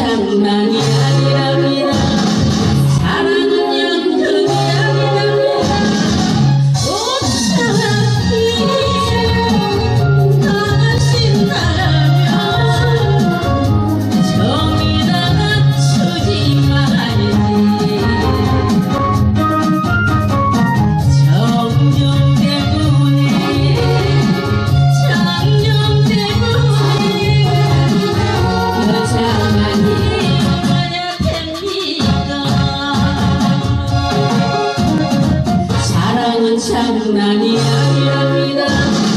chẳng là như 괜찮은 아니아이랍니다.